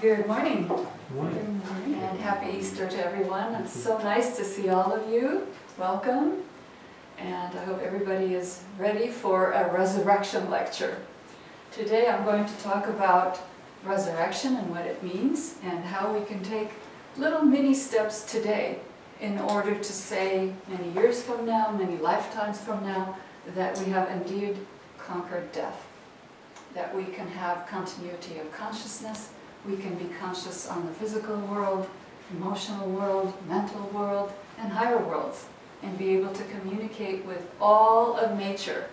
Good morning. Good morning. And happy Easter to everyone. It's so nice to see all of you. Welcome. And I hope everybody is ready for a resurrection lecture. Today I'm going to talk about resurrection and what it means and how we can take little mini steps today in order to say many years from now, many lifetimes from now, that we have indeed conquered death. That we can have continuity of consciousness, we can be conscious on the physical world, emotional world, mental world, and higher worlds, and be able to communicate with all of nature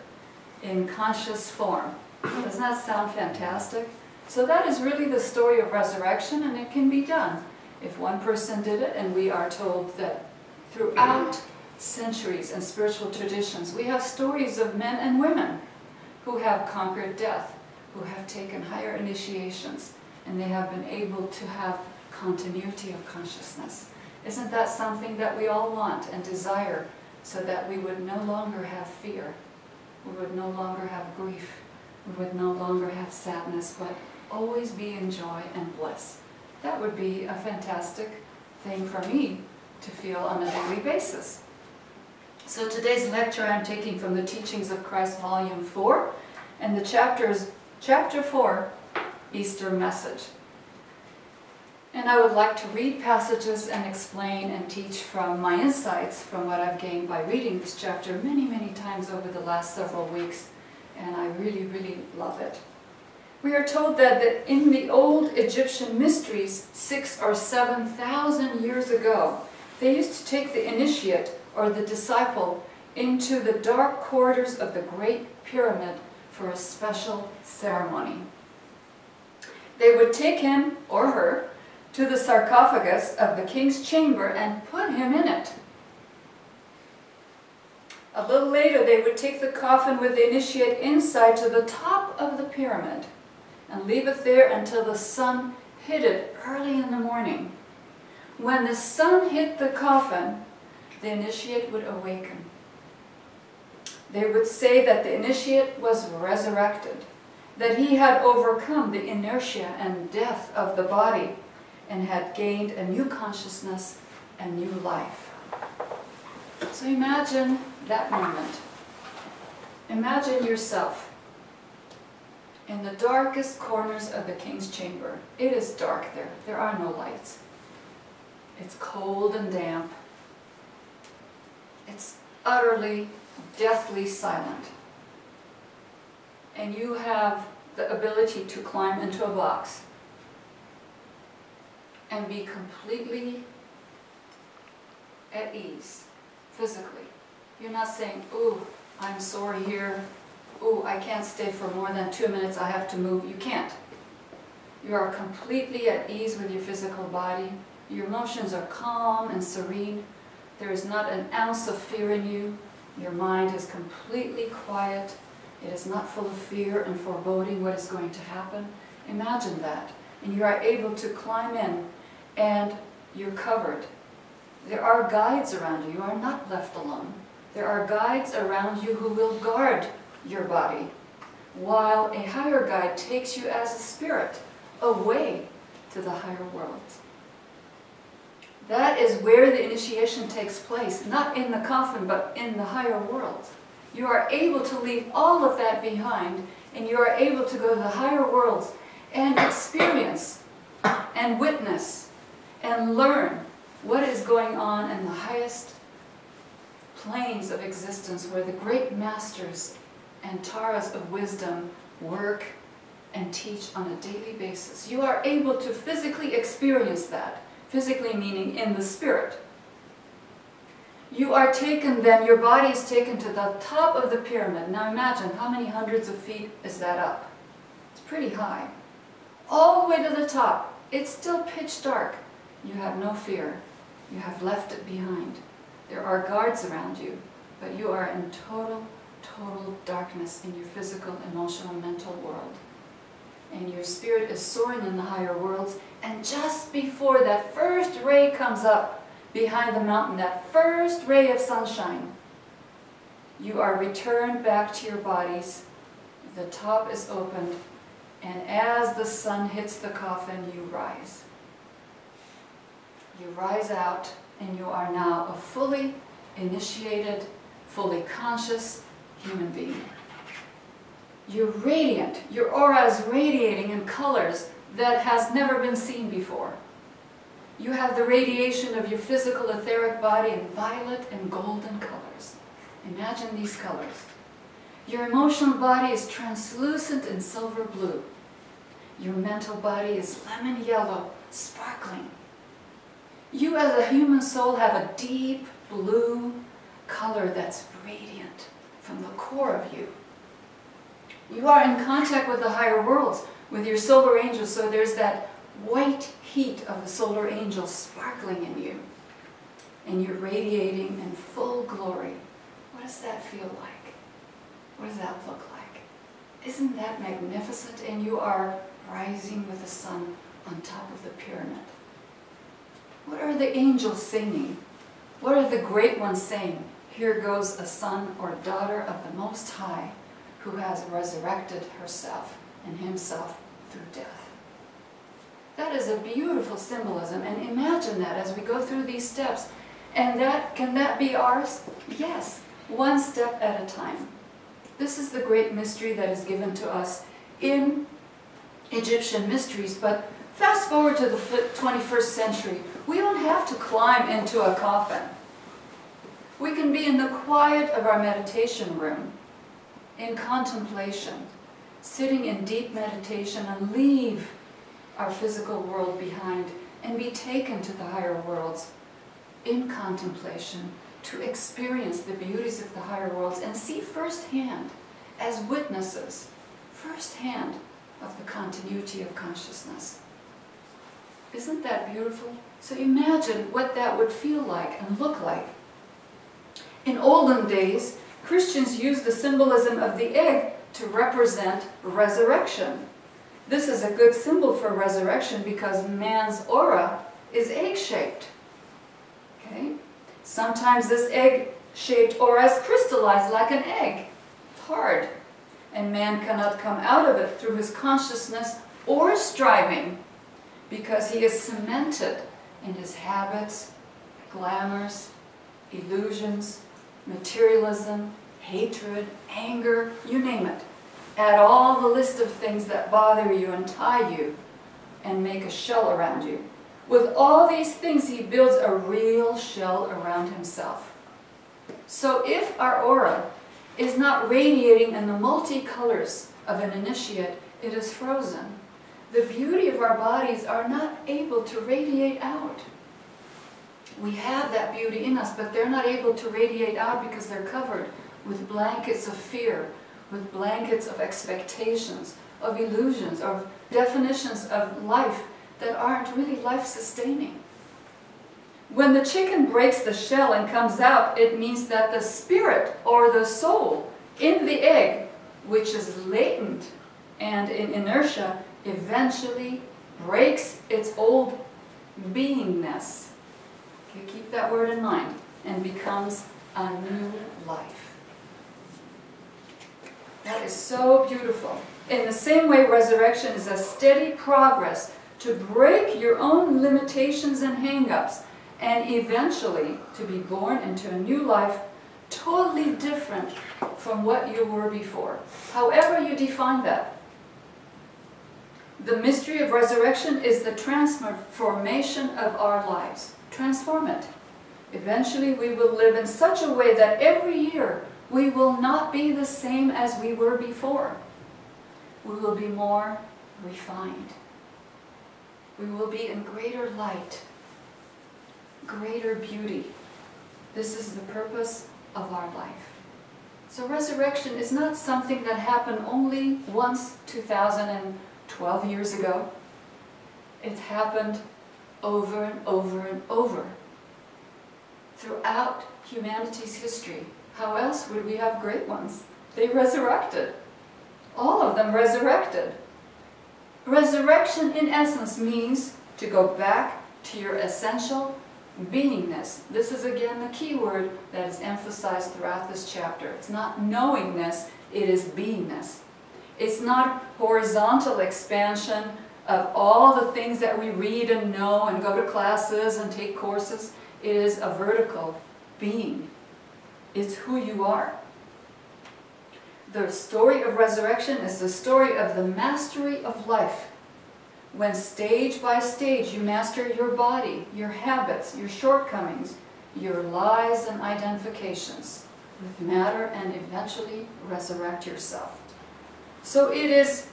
in conscious form. Doesn't that sound fantastic? So that is really the story of resurrection, and it can be done. If one person did it, and we are told that throughout centuries and spiritual traditions, we have stories of men and women who have conquered death, who have taken higher initiations, and they have been able to have continuity of consciousness. Isn't that something that we all want and desire so that we would no longer have fear, we would no longer have grief, we would no longer have sadness, but always be in joy and bliss. That would be a fantastic thing for me to feel on a daily basis. So today's lecture I'm taking from the Teachings of Christ, Volume 4, and the chapters, Chapter 4, Easter Message. And I would like to read passages and explain and teach from my insights from what I've gained by reading this chapter many, many times over the last several weeks, and I really, really love it. We are told that, that in the old Egyptian mysteries, six or seven thousand years ago, they used to take the initiate or the disciple into the dark corridors of the Great Pyramid for a special ceremony. They would take him or her to the sarcophagus of the king's chamber and put him in it. A little later, they would take the coffin with the initiate inside to the top of the pyramid and leave it there until the sun hit it early in the morning. When the sun hit the coffin, the initiate would awaken. They would say that the initiate was resurrected, that he had overcome the inertia and death of the body and had gained a new consciousness and new life. So imagine that moment. Imagine yourself in the darkest corners of the king's chamber. It is dark there. There are no lights. It's cold and damp. It's utterly, deathly silent. And you have the ability to climb into a box and be completely at ease, physically. You're not saying, ooh, I'm sore here, ooh, I can't stay for more than two minutes, I have to move. You can't. You are completely at ease with your physical body. Your emotions are calm and serene. There is not an ounce of fear in you. Your mind is completely quiet. It is not full of fear and foreboding what is going to happen. Imagine that. And you are able to climb in and you're covered. There are guides around you. You are not left alone. There are guides around you who will guard your body, while a higher guide takes you as a spirit away to the higher worlds. That is where the initiation takes place, not in the coffin, but in the higher worlds. You are able to leave all of that behind, and you are able to go to the higher worlds and experience and witness and learn what is going on in the highest planes of existence where the great masters and Taras of wisdom work and teach on a daily basis. You are able to physically experience that, physically meaning in the spirit. You are taken then, your body is taken to the top of the pyramid. Now imagine, how many hundreds of feet is that up? It's pretty high. All the way to the top. It's still pitch dark. You have no fear. You have left it behind. There are guards around you, but you are in total total darkness in your physical, emotional, mental world. And your spirit is soaring in the higher worlds, and just before that first ray comes up behind the mountain, that first ray of sunshine, you are returned back to your bodies, the top is opened, And as the sun hits the coffin, you rise. You rise out, and you are now a fully initiated, fully conscious human being. You're radiant. Your aura is radiating in colors that has never been seen before. You have the radiation of your physical etheric body in violet and golden colors. Imagine these colors. Your emotional body is translucent and silver blue. Your mental body is lemon yellow, sparkling. You as a human soul have a deep blue color that's radiant from the core of you. You are in contact with the higher worlds, with your solar angels, so there's that white heat of the solar angels sparkling in you. And you're radiating in full glory. What does that feel like? What does that look like? Isn't that magnificent? And you are rising with the sun on top of the pyramid. What are the angels singing? What are the great ones saying? Here goes a son or daughter of the Most High who has resurrected herself and himself through death. That is a beautiful symbolism, and imagine that as we go through these steps. And that can that be ours? Yes, one step at a time. This is the great mystery that is given to us in Egyptian mysteries, but fast forward to the 21st century, we don't have to climb into a coffin. We can be in the quiet of our meditation room, in contemplation, sitting in deep meditation and leave our physical world behind and be taken to the higher worlds in contemplation to experience the beauties of the higher worlds and see firsthand, as witnesses, firsthand of the continuity of consciousness. Isn't that beautiful? So imagine what that would feel like and look like. In olden days, Christians used the symbolism of the egg to represent resurrection. This is a good symbol for resurrection because man's aura is egg-shaped. Okay? Sometimes this egg-shaped aura is crystallized like an egg, hard, and man cannot come out of it through his consciousness or striving because he is cemented in his habits, glamours, illusions, materialism, hatred, anger, you name it. Add all the list of things that bother you and tie you and make a shell around you. With all these things, he builds a real shell around himself. So if our aura is not radiating in the multicolors of an initiate, it is frozen. The beauty of our bodies are not able to radiate out. We have that beauty in us, but they're not able to radiate out because they're covered with blankets of fear, with blankets of expectations, of illusions, of definitions of life that aren't really life-sustaining. When the chicken breaks the shell and comes out, it means that the spirit or the soul in the egg, which is latent and in inertia, eventually breaks its old beingness. Okay, keep that word in mind. And becomes a new life. That is so beautiful. In the same way, resurrection is a steady progress to break your own limitations and hang-ups and eventually to be born into a new life totally different from what you were before. However you define that. The mystery of resurrection is the transformation of our lives. Transform it. Eventually we will live in such a way that every year we will not be the same as we were before. We will be more refined. We will be in greater light, greater beauty. This is the purpose of our life. So resurrection is not something that happened only once 2012 years ago. It's happened over and over and over throughout humanity's history. How else would we have great ones? They resurrected. All of them resurrected. Resurrection, in essence, means to go back to your essential beingness. This is again the key word that is emphasized throughout this chapter. It's not knowingness, it is beingness. It's not horizontal expansion of all the things that we read and know and go to classes and take courses. It is a vertical being. It's who you are. The story of resurrection is the story of the mastery of life. When stage by stage you master your body, your habits, your shortcomings, your lies and identifications with matter and eventually resurrect yourself. So it is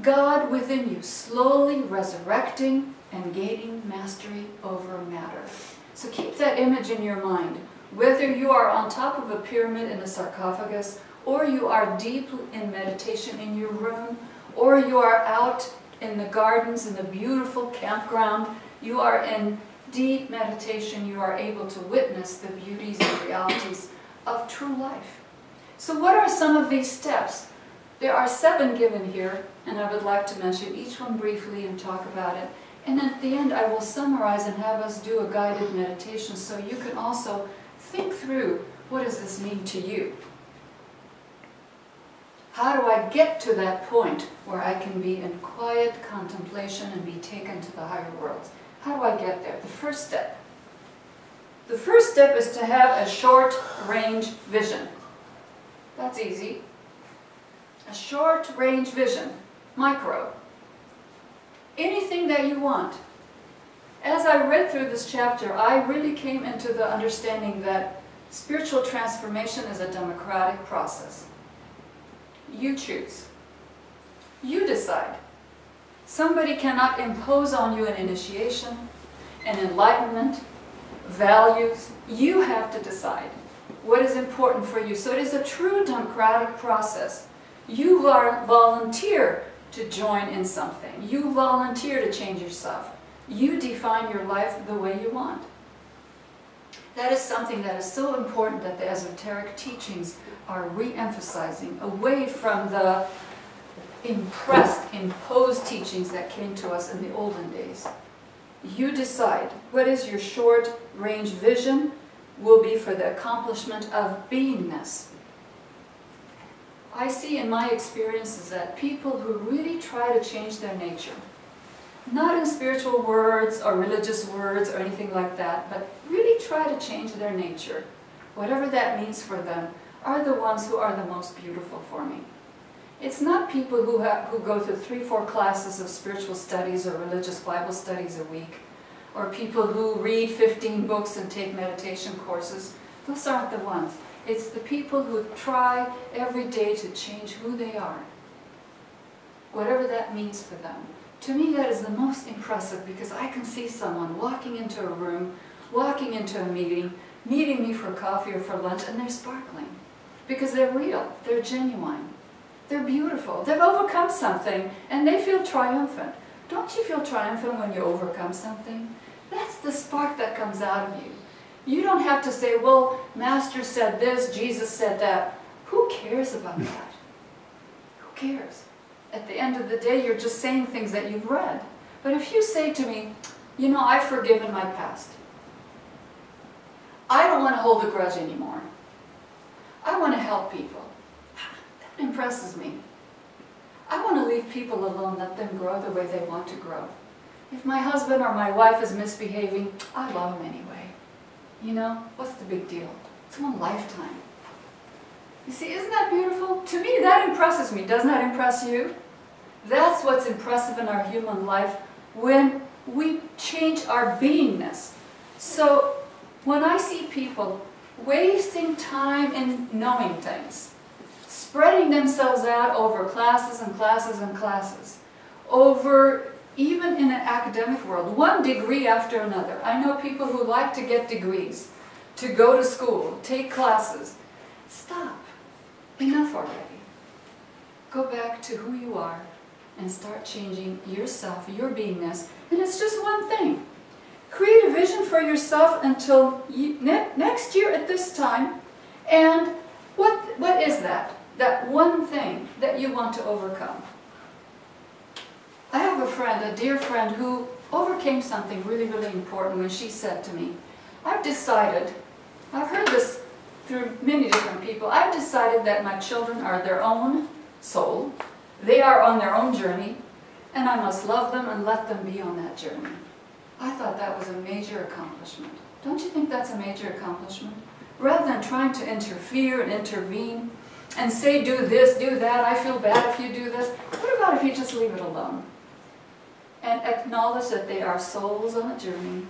God within you slowly resurrecting and gaining mastery over matter. So keep that image in your mind. Whether you are on top of a pyramid in a sarcophagus, or you are deep in meditation in your room, or you are out in the gardens in the beautiful campground, you are in deep meditation, you are able to witness the beauties and realities of true life. So what are some of these steps? There are seven given here, and I would like to mention each one briefly and talk about it. And at the end, I will summarize and have us do a guided meditation so you can also think through what does this mean to you? How do I get to that point where I can be in quiet contemplation and be taken to the higher worlds? How do I get there? The first step. The first step is to have a short range vision. That's easy. A short range vision, micro. Anything that you want. As I read through this chapter, I really came into the understanding that spiritual transformation is a democratic process. You choose. You decide. Somebody cannot impose on you an initiation, an enlightenment, values. You have to decide what is important for you. So it is a true democratic process. You volunteer to join in something. You volunteer to change yourself. You define your life the way you want. That is something that is so important that the esoteric teachings are re-emphasizing away from the impressed, imposed teachings that came to us in the olden days. You decide what is your short-range vision will be for the accomplishment of beingness. I see in my experiences that people who really try to change their nature, not in spiritual words or religious words or anything like that, but really try to change their nature, whatever that means for them, are the ones who are the most beautiful for me. It's not people who, have, who go through three, four classes of spiritual studies or religious Bible studies a week, or people who read 15 books and take meditation courses. Those aren't the ones. It's the people who try every day to change who they are, whatever that means for them. To me, that is the most impressive because I can see someone walking into a room, walking into a meeting, meeting me for coffee or for lunch, and they're sparkling because they're real, they're genuine. They're beautiful. They've overcome something and they feel triumphant. Don't you feel triumphant when you overcome something? That's the spark that comes out of you. You don't have to say, well, Master said this, Jesus said that. Who cares about that? Who cares? At the end of the day, you're just saying things that you've read. But if you say to me, you know, I've forgiven my past. I don't want to hold a grudge anymore. I want to help people That impresses me. I want to leave people alone, let them grow the way they want to grow. If my husband or my wife is misbehaving, I love them anyway. You know, what's the big deal? It's one lifetime. You see, isn't that beautiful? To me, that impresses me. Doesn't that impress you? That's what's impressive in our human life when we change our beingness. So when I see people wasting time in knowing things, spreading themselves out over classes and classes and classes, over even in an academic world, one degree after another. I know people who like to get degrees, to go to school, take classes. Stop. Enough already. Go back to who you are and start changing yourself, your beingness. And it's just one thing. Create a vision for yourself until ne next year at this time. And what, what is that? that one thing that you want to overcome. I have a friend, a dear friend, who overcame something really, really important when she said to me, I've decided, I've heard this through many different people, I've decided that my children are their own soul. They are on their own journey, and I must love them and let them be on that journey. I thought that was a major accomplishment. Don't you think that's a major accomplishment? Rather than trying to interfere and intervene and say, do this, do that, I feel bad if you do this, what about if you just leave it alone? And acknowledge that they are souls on a journey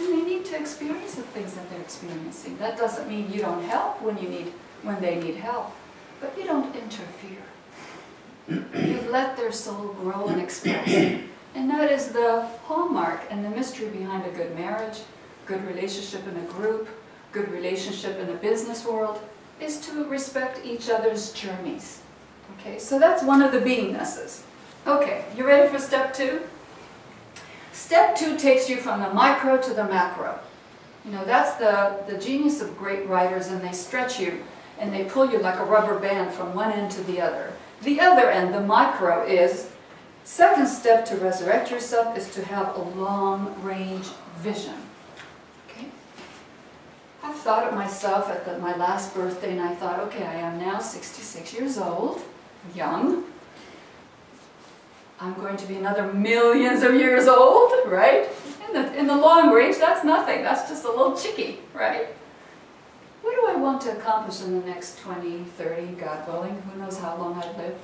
and they need to experience the things that they're experiencing. That doesn't mean you don't help when you need when they need help, but you don't interfere. You let their soul grow and express. And that is the hallmark and the mystery behind a good marriage, good relationship in a group, good relationship in the business world, is to respect each other's journeys. Okay, so that's one of the beingnesses. Okay, you ready for step two? Step two takes you from the micro to the macro. You know, that's the, the genius of great writers, and they stretch you and they pull you like a rubber band from one end to the other. The other end, the micro, is second step to resurrect yourself is to have a long-range vision. Okay? I've thought of myself at the, my last birthday, and I thought, okay, I am now 66 years old, young. I'm going to be another millions of years old, right? In the, in the long range, that's nothing. That's just a little chickie, right? What do I want to accomplish in the next 20, 30, God willing, who knows how long I've lived,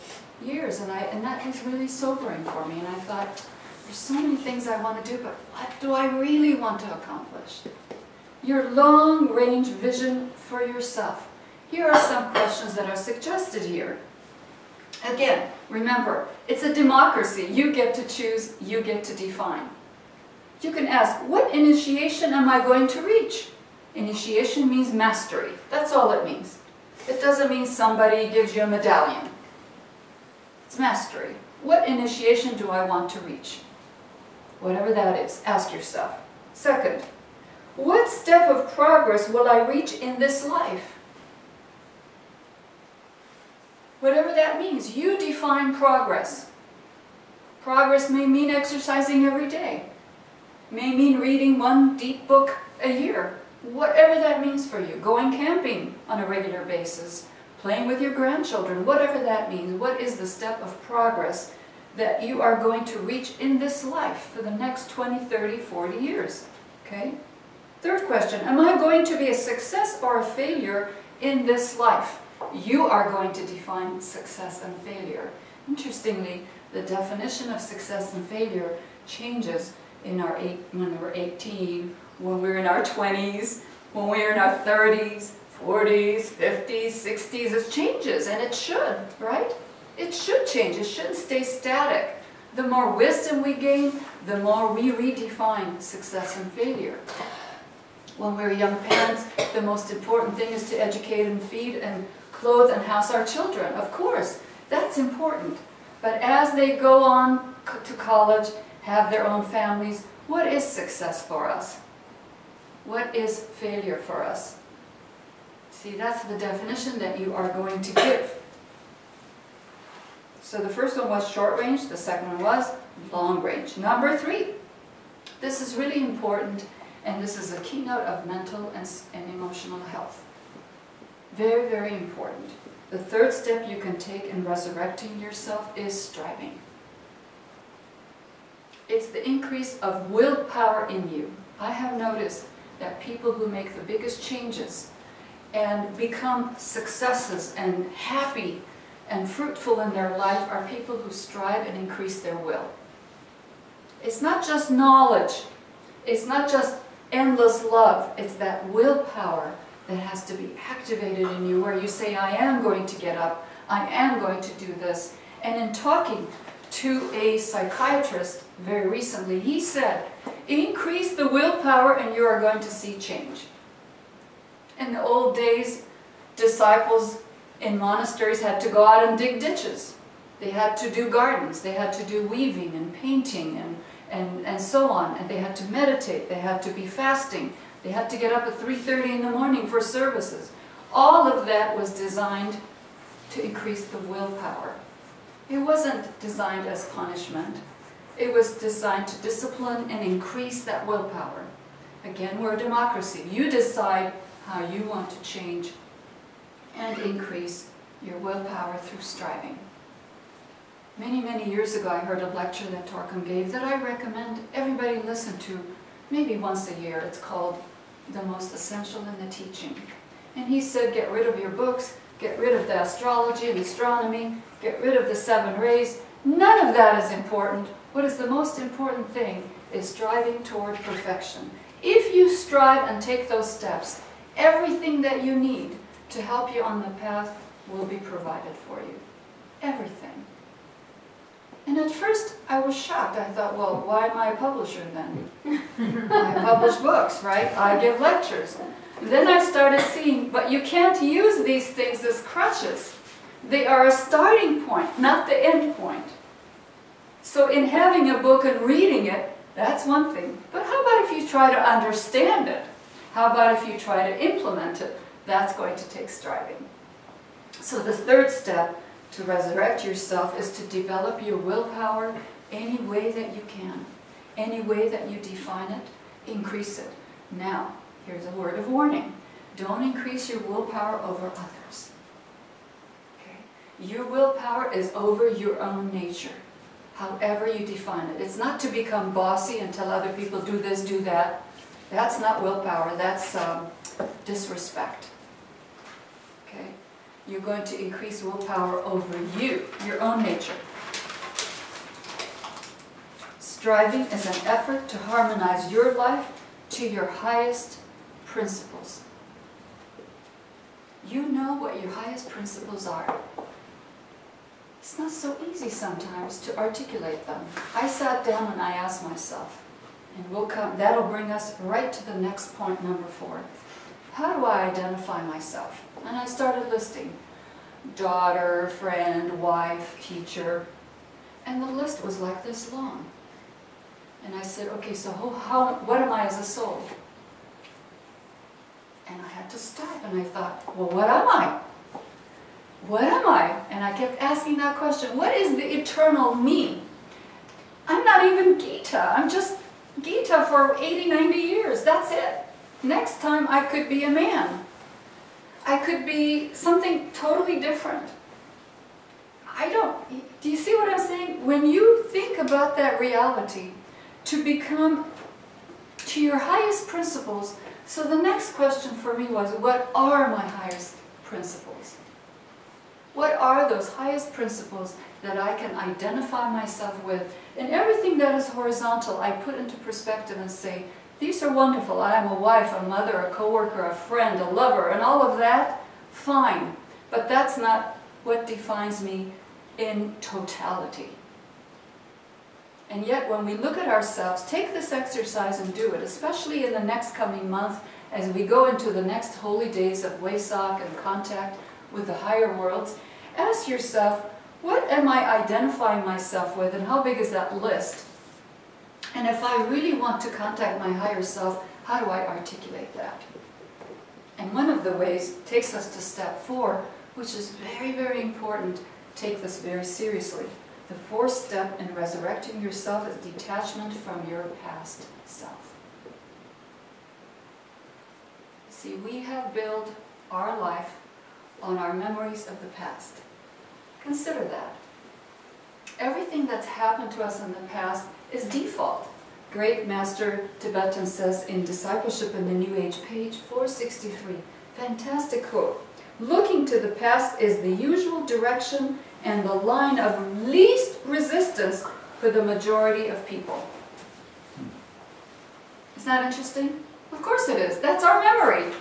years? And, I, and that was really sobering for me. And I thought, there's so many things I want to do, but what do I really want to accomplish? Your long-range vision for yourself. Here are some questions that are suggested here. Again, remember, it's a democracy. You get to choose, you get to define. You can ask, what initiation am I going to reach? Initiation means mastery. That's all it means. It doesn't mean somebody gives you a medallion. It's mastery. What initiation do I want to reach? Whatever that is, ask yourself. Second, what step of progress will I reach in this life? Whatever that means, you define progress. Progress may mean exercising every day. May mean reading one deep book a year. Whatever that means for you. Going camping on a regular basis. Playing with your grandchildren. Whatever that means. What is the step of progress that you are going to reach in this life for the next 20, 30, 40 years? Okay? Third question, am I going to be a success or a failure in this life? You are going to define success and failure. Interestingly, the definition of success and failure changes in our eight, when we're 18, when we're in our 20s, when we're in our 30s, 40s, 50s, 60s. It changes, and it should, right? It should change. It shouldn't stay static. The more wisdom we gain, the more we redefine success and failure. When we're young parents, the most important thing is to educate and feed and clothe and house our children. Of course, that's important. But as they go on to college, have their own families, what is success for us? What is failure for us? See, that's the definition that you are going to give. So the first one was short range, the second one was long range. Number three, this is really important, and this is a keynote of mental and, and emotional health. Very, very important. The third step you can take in resurrecting yourself is striving. It's the increase of willpower in you. I have noticed that people who make the biggest changes and become successes and happy and fruitful in their life are people who strive and increase their will. It's not just knowledge. It's not just endless love. It's that willpower that has to be activated in you where you say, I am going to get up, I am going to do this. And in talking to a psychiatrist very recently, he said, increase the willpower and you are going to see change. In the old days, disciples in monasteries had to go out and dig ditches. They had to do gardens, they had to do weaving and painting and, and, and so on. And they had to meditate, they had to be fasting, they had to get up at 3.30 in the morning for services. All of that was designed to increase the willpower. It wasn't designed as punishment. It was designed to discipline and increase that willpower. Again, we're a democracy. You decide how you want to change and increase your willpower through striving. Many, many years ago I heard a lecture that Torkom gave that I recommend everybody listen to maybe once a year. It's called The Most Essential in the Teaching. And he said get rid of your books, get rid of the astrology and astronomy, get rid of the seven rays. None of that is important. What is the most important thing is striving toward perfection. If you strive and take those steps, everything that you need to help you on the path will be provided for you. Everything. And at first I was shocked. I thought, well, why am I a publisher then? I publish books, right? I give lectures. Then I started seeing, but you can't use these things as crutches. They are a starting point, not the end point. So in having a book and reading it, that's one thing. But how about if you try to understand it? How about if you try to implement it? That's going to take striving. So the third step to resurrect yourself is to develop your willpower any way that you can. Any way that you define it, increase it. Now, here's a word of warning. Don't increase your willpower over others. Okay? Your willpower is over your own nature, however you define it. It's not to become bossy and tell other people, do this, do that. That's not willpower, that's um, disrespect. Okay? You're going to increase willpower over you, your own nature. Striving is an effort to harmonize your life to your highest principles. You know what your highest principles are. It's not so easy sometimes to articulate them. I sat down and I asked myself, and we'll come, that'll bring us right to the next point, number four. How do I identify myself? And I started listing daughter, friend, wife, teacher, and the list was like this long. And I said, okay, so how, how, what am I as a soul? And I had to stop and I thought, well, what am I? What am I? And I kept asking that question, what is the eternal me? I'm not even Gita, I'm just Gita for 80, 90 years, that's it. Next time I could be a man. I could be something totally different. I don't, do you see what I'm saying? When you think about that reality, to become to your highest principles, so the next question for me was, what are my highest principles? What are those highest principles that I can identify myself with? And everything that is horizontal, I put into perspective and say, these are wonderful. I am a wife, a mother, a coworker, a friend, a lover, and all of that, fine. But that's not what defines me in totality. And yet when we look at ourselves, take this exercise and do it, especially in the next coming month as we go into the next holy days of Wesak and contact with the higher worlds. Ask yourself, what am I identifying myself with and how big is that list? And if I really want to contact my higher self, how do I articulate that? And one of the ways takes us to step four, which is very, very important. Take this very seriously. The fourth step in resurrecting yourself is detachment from your past self. See, we have built our life on our memories of the past. Consider that. Everything that's happened to us in the past is default. Great Master Tibetan says in Discipleship in the New Age, page 463, fantastic quote. Looking to the past is the usual direction and the line of least resistance for the majority of people. Isn't that interesting? Of course it is. That's our memory.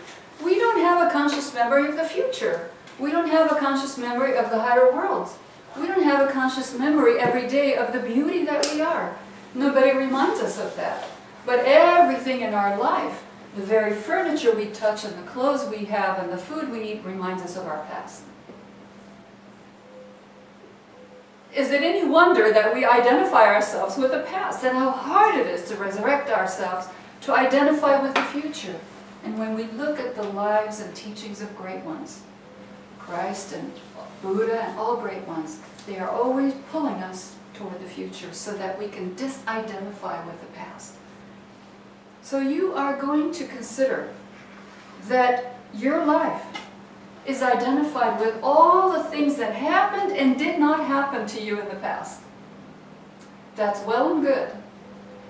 We don't have a conscious memory of the future. We don't have a conscious memory of the higher worlds. We don't have a conscious memory every day of the beauty that we are. Nobody reminds us of that. But everything in our life, the very furniture we touch and the clothes we have and the food we eat reminds us of our past. Is it any wonder that we identify ourselves with the past and how hard it is to resurrect ourselves to identify with the future? And when we look at the lives and teachings of great ones, Christ and Buddha and all great ones, they are always pulling us toward the future so that we can disidentify with the past. So you are going to consider that your life is identified with all the things that happened and did not happen to you in the past. That's well and good,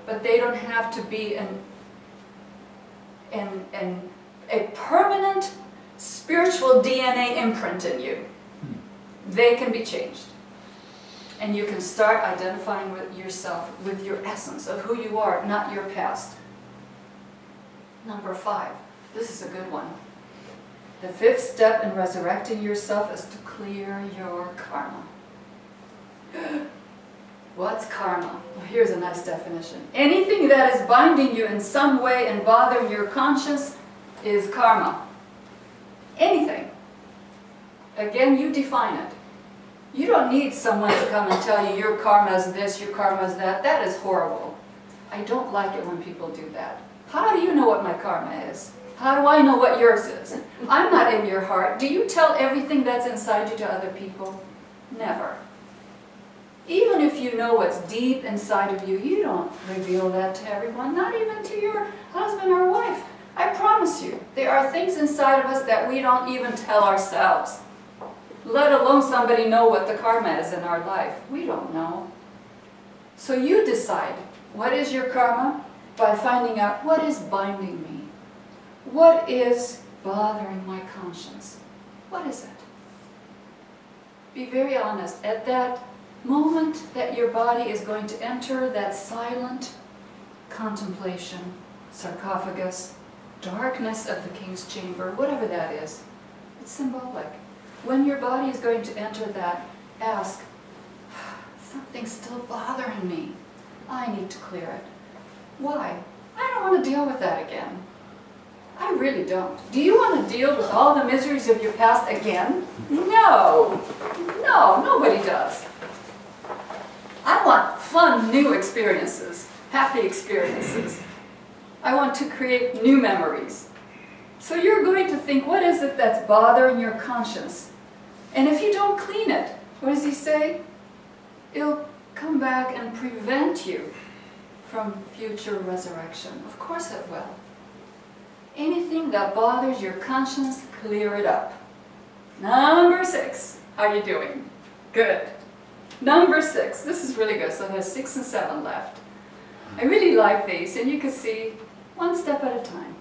but they don't have to be an, an, an, a permanent spiritual DNA imprint in you. They can be changed. And you can start identifying with yourself, with your essence of who you are, not your past. Number five, this is a good one. The fifth step in resurrecting yourself is to clear your karma. What's karma? Well, here's a nice definition. Anything that is binding you in some way and bothering your conscience is karma. Anything. Again, you define it. You don't need someone to come and tell you your karma is this, your karma is that. That is horrible. I don't like it when people do that. How do you know what my karma is? How do I know what yours is? I'm not in your heart. Do you tell everything that's inside you to other people? Never. Even if you know what's deep inside of you, you don't reveal that to everyone, not even to your husband or wife. I promise you, there are things inside of us that we don't even tell ourselves. Let alone somebody know what the karma is in our life. We don't know. So you decide, what is your karma? By finding out what is binding me. What is bothering my conscience? What is it? Be very honest. At that moment that your body is going to enter that silent contemplation, sarcophagus, darkness of the king's chamber, whatever that is, it's symbolic. When your body is going to enter that, ask, something's still bothering me. I need to clear it. Why? I don't want to deal with that again. I really don't. Do you want to deal with all the miseries of your past again? No. No, nobody does. I want fun, new experiences, happy experiences. I want to create new memories. So you're going to think, what is it that's bothering your conscience? And if you don't clean it, what does he say? It'll come back and prevent you from future resurrection. Of course it will. Anything that bothers your conscience, clear it up. Number six. How are you doing? Good. Number six. This is really good. So there's six and seven left. I really like these, and you can see one step at a time.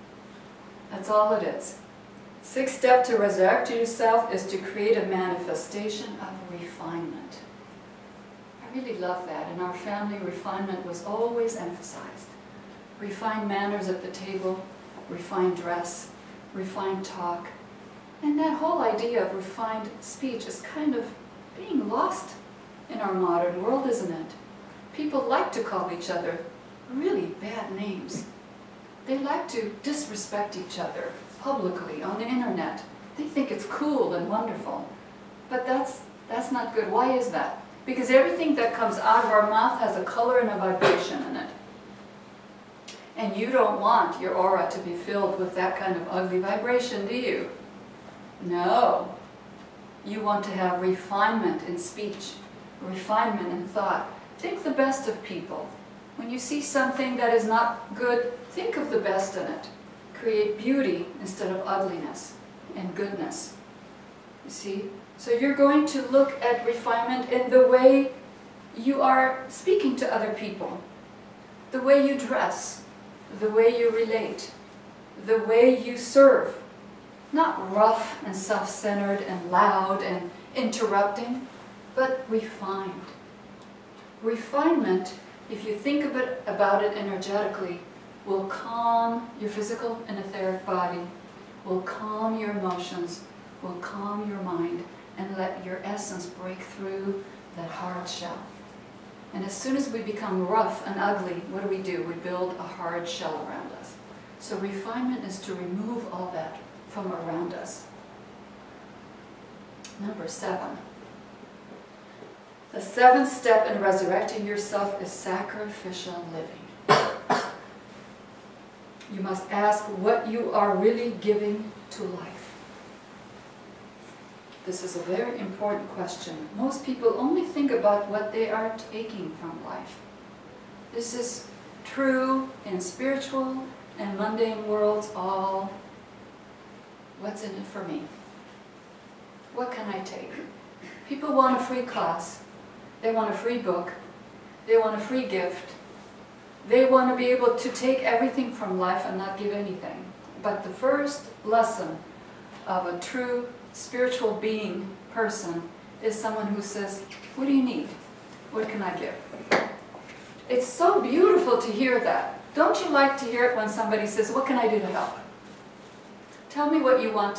That's all it is. Sixth step to resurrect yourself is to create a manifestation of refinement. I really love that. In our family, refinement was always emphasized. Refined manners at the table, refined dress, refined talk. And that whole idea of refined speech is kind of being lost in our modern world, isn't it? People like to call each other really bad names. They like to disrespect each other publicly on the internet. They think it's cool and wonderful. But that's, that's not good. Why is that? Because everything that comes out of our mouth has a color and a vibration in it. And you don't want your aura to be filled with that kind of ugly vibration, do you? No. You want to have refinement in speech, refinement in thought. Think the best of people. When you see something that is not good, think of the best in it. Create beauty instead of ugliness and goodness. You see? So you're going to look at refinement in the way you are speaking to other people, the way you dress, the way you relate, the way you serve. Not rough and self-centered and loud and interrupting, but refined. Refinement, if you think of it, about it energetically, will calm your physical and etheric body, will calm your emotions, will calm your mind, and let your essence break through that hard shell. And as soon as we become rough and ugly, what do we do? We build a hard shell around us. So refinement is to remove all that from around us. Number seven. The seventh step in resurrecting yourself is sacrificial living. You must ask what you are really giving to life. This is a very important question. Most people only think about what they are taking from life. This is true in spiritual and mundane worlds all. What's in it for me? What can I take? People want a free class. They want a free book. They want a free gift. They want to be able to take everything from life and not give anything. But the first lesson of a true spiritual being person is someone who says, what do you need? What can I give? It's so beautiful to hear that. Don't you like to hear it when somebody says, what can I do to help? Tell me what you want.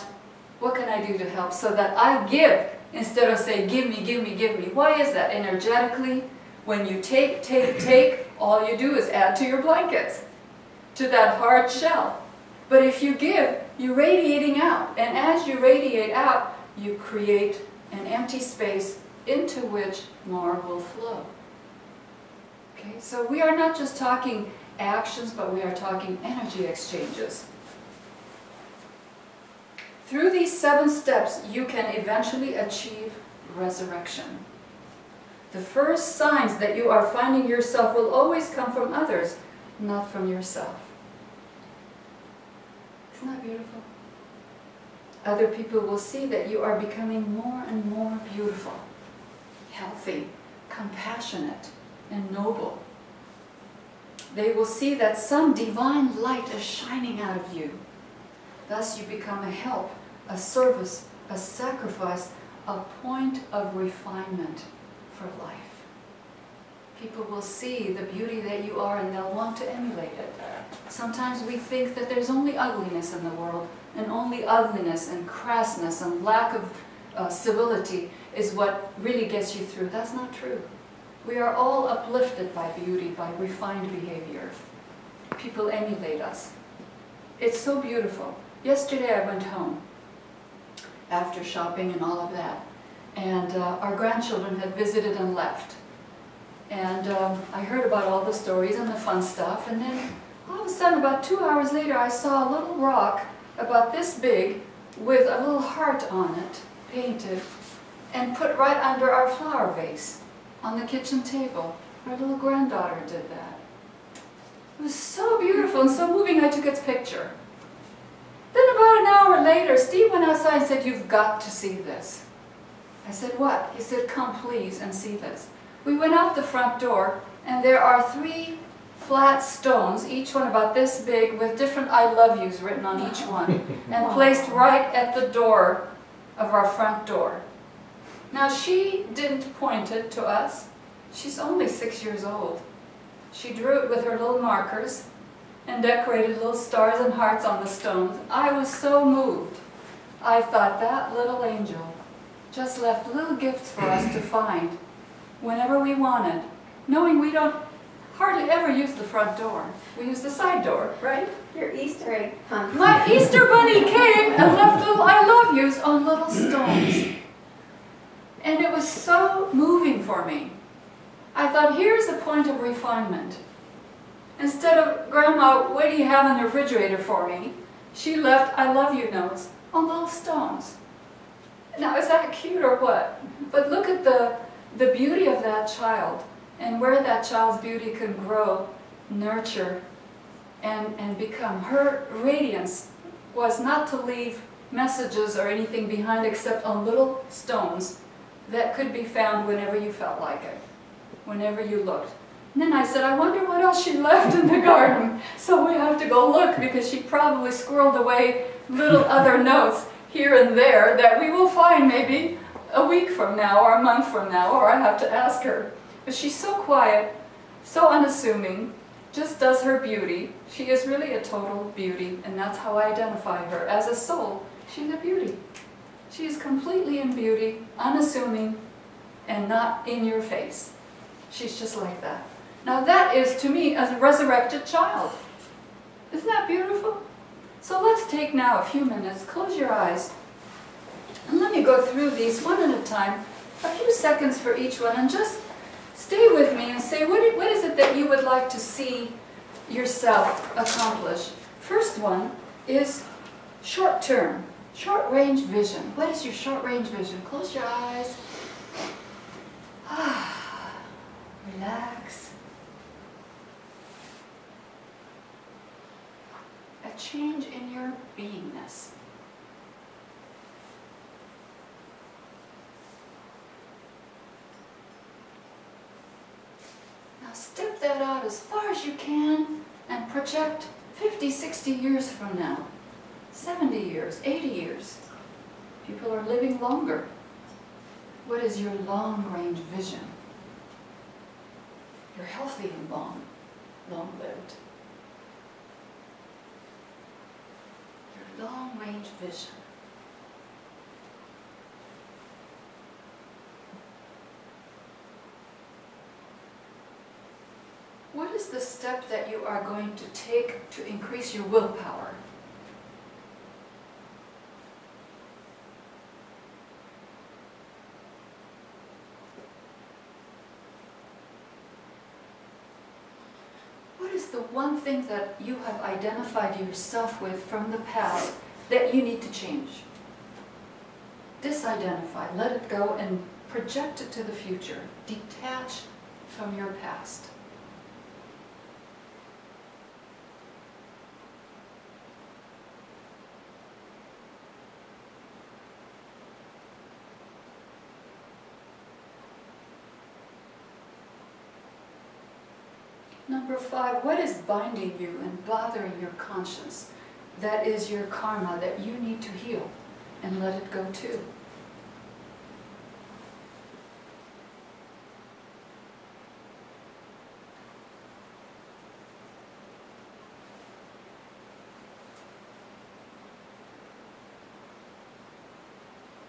What can I do to help? So that I give instead of saying, give me, give me, give me. Why is that? Energetically, when you take, take, take, all you do is add to your blankets, to that hard shell. But if you give, you're radiating out. And as you radiate out, you create an empty space into which more will flow. Okay, so we are not just talking actions, but we are talking energy exchanges. Through these seven steps, you can eventually achieve resurrection. The first signs that you are finding yourself will always come from others, not from yourself. Isn't that beautiful? Other people will see that you are becoming more and more beautiful, healthy, compassionate, and noble. They will see that some divine light is shining out of you. Thus you become a help, a service, a sacrifice, a point of refinement for life. People will see the beauty that you are and they'll want to emulate it. Sometimes we think that there's only ugliness in the world, and only ugliness and crassness and lack of uh, civility is what really gets you through. That's not true. We are all uplifted by beauty, by refined behavior. People emulate us. It's so beautiful. Yesterday I went home after shopping and all of that. And uh, our grandchildren had visited and left. And um, I heard about all the stories and the fun stuff. And then all of a sudden, about two hours later, I saw a little rock about this big with a little heart on it, painted, and put right under our flower vase on the kitchen table. Our little granddaughter did that. It was so beautiful and so moving, I took its picture. Then about an hour later, Steve went outside and said, you've got to see this. I said, what? He said, come please and see this. We went out the front door, and there are three flat stones, each one about this big, with different I love yous written on each one, and placed right at the door of our front door. Now she didn't point it to us. She's only six years old. She drew it with her little markers and decorated little stars and hearts on the stones. I was so moved. I thought that little angel just left little gifts for us to find whenever we wanted, knowing we don't hardly ever use the front door. We use the side door, right? Your Easter egg hunt. My Easter bunny came and left little I love yous on little stones. And it was so moving for me. I thought, here's the point of refinement. Instead of, Grandma, what do you have in the refrigerator for me? She left I love you notes on little stones. Now, is that cute or what? But look at the, the beauty of that child and where that child's beauty can grow, nurture, and, and become. Her radiance was not to leave messages or anything behind except on little stones that could be found whenever you felt like it, whenever you looked. And then I said, I wonder what else she left in the garden. So we have to go look because she probably squirreled away little other notes here and there that we will find maybe a week from now or a month from now, or I have to ask her. But she's so quiet, so unassuming, just does her beauty. She is really a total beauty, and that's how I identify her. As a soul, she's a beauty. She is completely in beauty, unassuming, and not in your face. She's just like that. Now that is, to me, a resurrected child. Isn't that beautiful? So let's take now a few minutes, close your eyes, and let me go through these one at a time, a few seconds for each one, and just stay with me and say, what, what is it that you would like to see yourself accomplish? First one is short term, short range vision. What is your short range vision? Close your eyes. Relax. change in your beingness. Now step that out as far as you can and project 50, 60 years from now, 70 years, 80 years. People are living longer. What is your long-range vision? You're healthy and long, long-lived. Vision. What is the step that you are going to take to increase your willpower? What is the one thing that you have identified yourself with from the past that you need to change? Disidentify, let it go and project it to the future. Detach from your past. Number five, what is binding you and bothering your conscience? That is your karma that you need to heal and let it go too.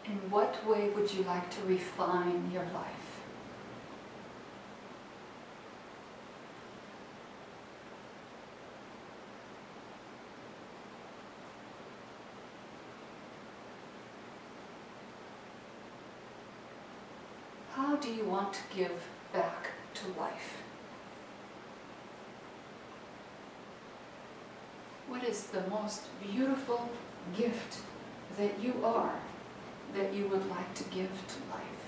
In what way would you like to refine your life? How do you want to give back to life? What is the most beautiful gift that you are that you would like to give to life?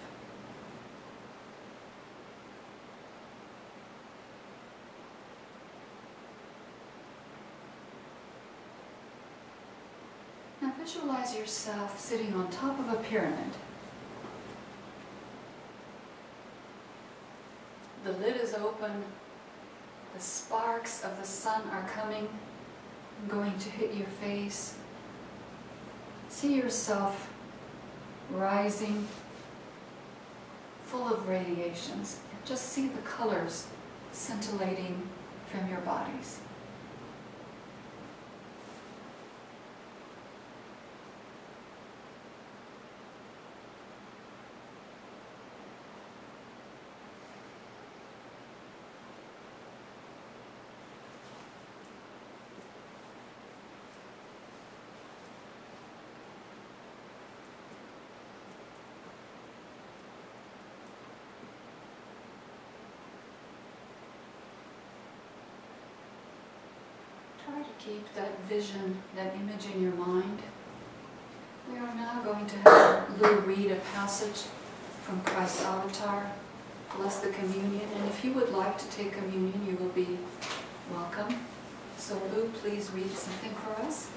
Now visualize yourself sitting on top of a pyramid. The lid is open, the sparks of the sun are coming, going to hit your face. See yourself rising, full of radiations. Just see the colors scintillating from your bodies. Try to keep that vision, that image in your mind. We are now going to have Lou read a passage from Christ's Avatar, bless the communion, and if you would like to take communion, you will be welcome. So Lou, please read something for us.